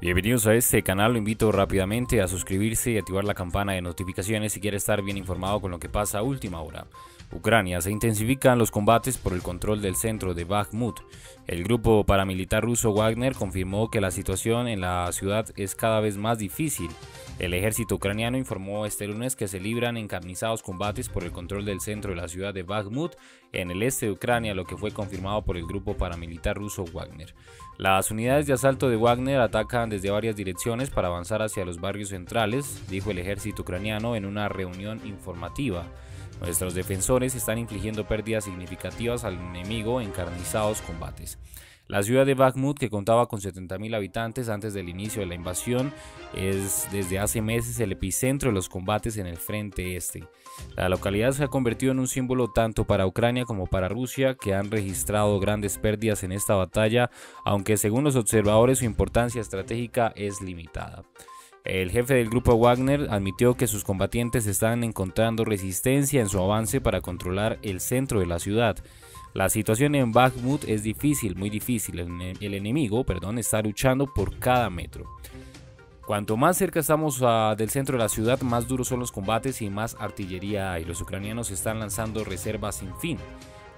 Bienvenidos a este canal, lo invito rápidamente a suscribirse y activar la campana de notificaciones si quiere estar bien informado con lo que pasa a última hora. Ucrania se intensifican los combates por el control del centro de Bakhmut. El grupo paramilitar ruso Wagner confirmó que la situación en la ciudad es cada vez más difícil. El ejército ucraniano informó este lunes que se libran encarnizados combates por el control del centro de la ciudad de Bakhmut en el este de Ucrania, lo que fue confirmado por el grupo paramilitar ruso Wagner. Las unidades de asalto de Wagner atacan desde varias direcciones para avanzar hacia los barrios centrales, dijo el ejército ucraniano en una reunión informativa. Nuestros defensores están infligiendo pérdidas significativas al enemigo en encarnizados combates. La ciudad de Bakhmut, que contaba con 70.000 habitantes antes del inicio de la invasión, es desde hace meses el epicentro de los combates en el frente este. La localidad se ha convertido en un símbolo tanto para Ucrania como para Rusia, que han registrado grandes pérdidas en esta batalla, aunque según los observadores su importancia estratégica es limitada. El jefe del grupo Wagner admitió que sus combatientes están encontrando resistencia en su avance para controlar el centro de la ciudad. La situación en Bakhmut es difícil, muy difícil. El, enemigo, perdón, está luchando por cada metro. Cuanto más cerca estamos ah, del centro de la ciudad, más duros son los combates y más artillería hay. Los ucranianos están lanzando reservas sin fin.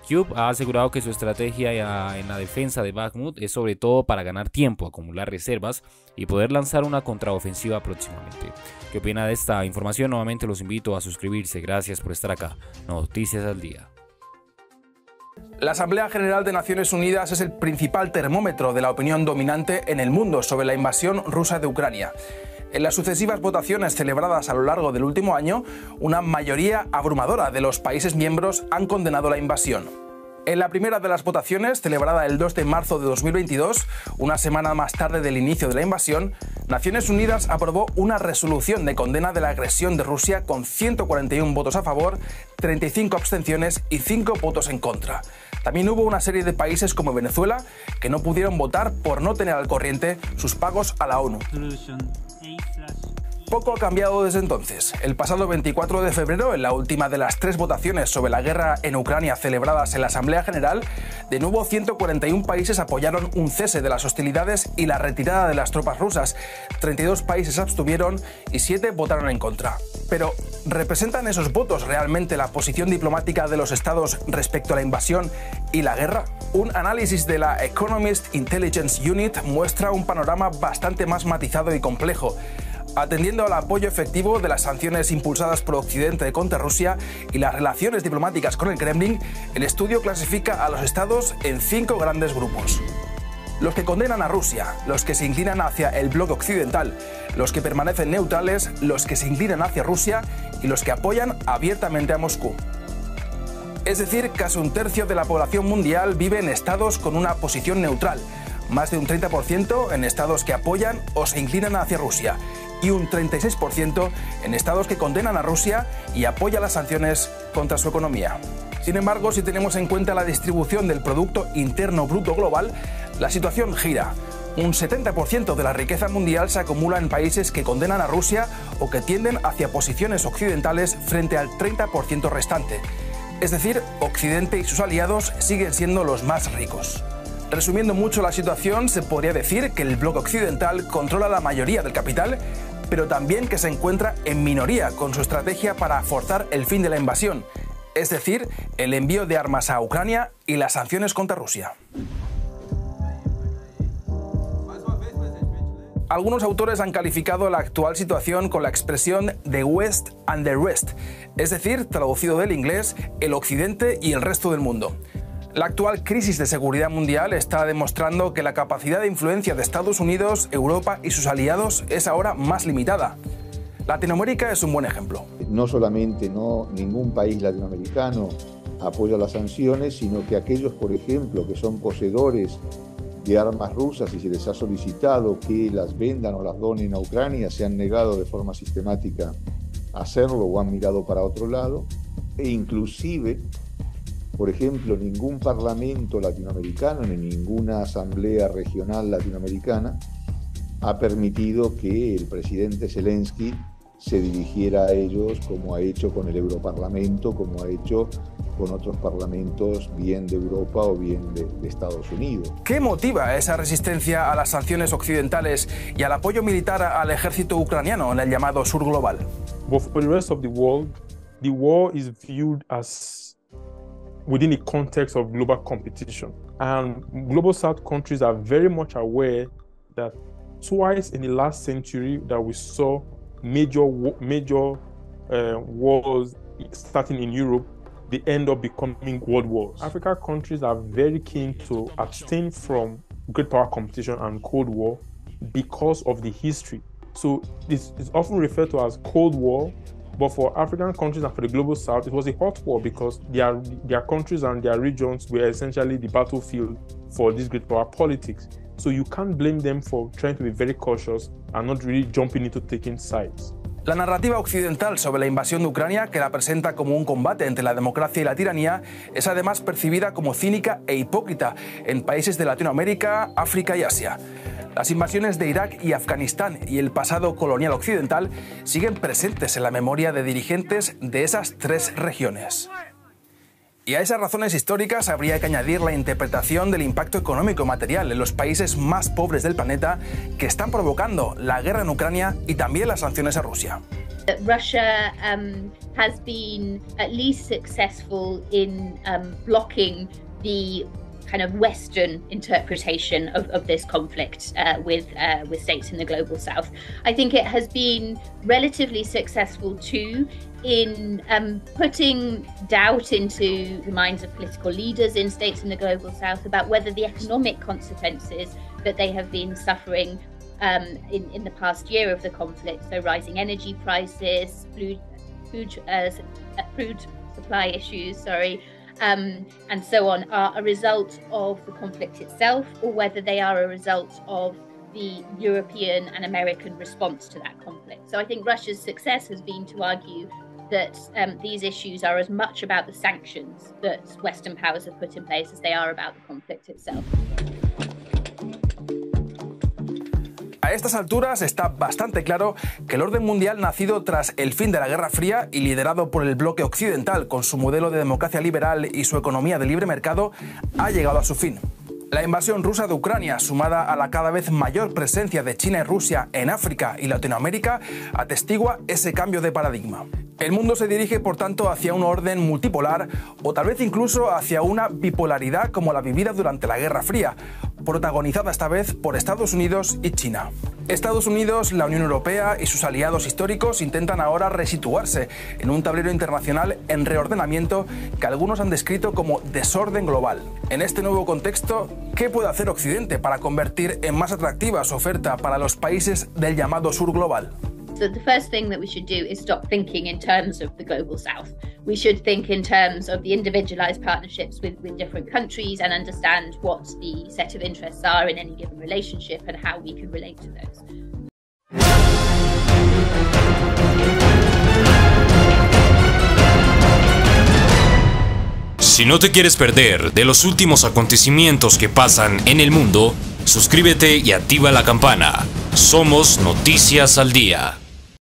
Cube ha asegurado que su estrategia en la defensa de Bakhmut es sobre todo para ganar tiempo, acumular reservas y poder lanzar una contraofensiva próximamente. ¿Qué opina de esta información? Nuevamente los invito a suscribirse. Gracias por estar acá. Noticias al día. La Asamblea General de Naciones Unidas es el principal termómetro de la opinión dominante en el mundo sobre la invasión rusa de Ucrania. En las sucesivas votaciones celebradas a lo largo del último año, una mayoría abrumadora de los países miembros han condenado la invasión. En la primera de las votaciones, celebrada el 2 de marzo de 2022, una semana más tarde del inicio de la invasión, Naciones Unidas aprobó una resolución de condena de la agresión de Rusia con 141 votos a favor, 35 abstenciones y 5 votos en contra. También hubo una serie de países como Venezuela que no pudieron votar por no tener al corriente sus pagos a la ONU. Poco ha cambiado desde entonces. El pasado 24 de febrero, en la última de las tres votaciones sobre la guerra en Ucrania celebradas en la Asamblea General, de nuevo 141 países apoyaron un cese de las hostilidades y la retirada de las tropas rusas. 32 países abstuvieron y 7 votaron en contra. Pero, ¿representan esos votos realmente la posición diplomática de los estados respecto a la invasión y la guerra? Un análisis de la Economist Intelligence Unit muestra un panorama bastante más matizado y complejo atendiendo al apoyo efectivo de las sanciones impulsadas por Occidente contra Rusia y las relaciones diplomáticas con el Kremlin, el estudio clasifica a los estados en cinco grandes grupos. Los que condenan a Rusia, los que se inclinan hacia el bloque occidental, los que permanecen neutrales, los que se inclinan hacia Rusia y los que apoyan abiertamente a Moscú. Es decir, casi un tercio de la población mundial vive en estados con una posición neutral, más de un 30% en estados que apoyan o se inclinan hacia Rusia y un 36% en estados que condenan a Rusia y apoyan las sanciones contra su economía. Sin embargo, si tenemos en cuenta la distribución del Producto Interno Bruto Global, la situación gira. Un 70% de la riqueza mundial se acumula en países que condenan a Rusia o que tienden hacia posiciones occidentales frente al 30% restante. Es decir, Occidente y sus aliados siguen siendo los más ricos. Resumiendo mucho la situación, se podría decir que el bloque occidental controla la mayoría del capital, pero también que se encuentra en minoría con su estrategia para forzar el fin de la invasión, es decir, el envío de armas a Ucrania y las sanciones contra Rusia. Algunos autores han calificado la actual situación con la expresión the West and the rest, es decir, traducido del inglés, el Occidente y el resto del mundo. La actual crisis de seguridad mundial está demostrando que la capacidad de influencia de Estados Unidos, Europa y sus aliados es ahora más limitada. Latinoamérica es un buen ejemplo. No solamente no ningún país latinoamericano apoya las sanciones, sino que aquellos, por ejemplo, que son poseedores de armas rusas y se les ha solicitado que las vendan o las donen a Ucrania, se han negado de forma sistemática a hacerlo o han mirado para otro lado, e inclusive por ejemplo, ningún parlamento latinoamericano ni ninguna asamblea regional latinoamericana ha permitido que el presidente Zelensky se dirigiera a ellos como ha hecho con el Europarlamento, como ha hecho con otros parlamentos, bien de Europa o bien de, de, Estados Unidos. ¿Qué motiva esa resistencia a las sanciones occidentales y al apoyo militar al ejército ucraniano en el llamado sur global? But for the rest of the world, the war is viewed as within the context of global competition. And global south countries are very much aware that twice in the last century that we saw major major uh, wars starting in Europe, they end up becoming world wars. Africa countries are very keen to abstain from great power competition and Cold War because of the history. So it's, it's often referred to as Cold War, but for African countries and for the global south, it was a hot war because their, their countries and their regions were essentially the battlefield for this great power politics. So you can't blame them for trying to be very cautious and not really jumping into taking sides. La narrativa occidental sobre la invasión de Ucrania, que la presenta como un combate entre la democracia y la tiranía, es además percibida como cínica e hipócrita en países de Latinoamérica, África y Asia. Las invasiones de Irak y Afganistán y el pasado colonial occidental siguen presentes en la memoria de dirigentes de esas tres regiones. Y a esas razones históricas habría que añadir la interpretación del impacto económico y material en los países más pobres del planeta que están provocando la guerra en Ucrania y también las sanciones a Rusia. Russia um, has been at least successful in um, blocking kind of Western interpretation of, of this conflict uh, with uh, with states in the global South. I think it has been relatively successful too in um, putting doubt into the minds of political leaders in states in the global South about whether the economic consequences that they have been suffering um, in, in the past year of the conflict, so rising energy prices, food, food, uh, food supply issues, sorry, um, and so on are a result of the conflict itself or whether they are a result of the European and American response to that conflict. So I think Russia's success has been to argue that um, these issues are as much about the sanctions that Western powers have put in place as they are about the conflict itself. Estas alturas está bastante claro que el orden mundial nacido tras el fin de la Guerra Fría y liderado por el bloque occidental con su modelo de democracia liberal y su economía de libre mercado ha llegado a su fin. La invasión rusa de Ucrania, sumada a la cada vez mayor presencia de China y Rusia en África y Latinoamérica, atestigua ese cambio de paradigma. El mundo se dirige, por tanto, hacia un orden multipolar o tal vez incluso hacia una bipolaridad como la vivida durante la Guerra Fría, protagonizada esta vez por Estados Unidos y China. Estados Unidos, la Unión Europea y sus aliados históricos intentan ahora resituarse en un tablero internacional en reordenamiento que algunos han descrito como desorden global. En este nuevo contexto, ¿qué puede hacer Occidente para convertir en más atractiva su oferta para los países del llamado sur global? So the first thing that we should do is stop thinking in terms of the global south. We should think in terms of the individualized partnerships with, with different countries and understand what the set of interests are in any given relationship and how we can relate to those. Si no te quieres perder de los últimos acontecimientos que pasan en el mundo, suscríbete y activa la campana. Somos Noticias al Día.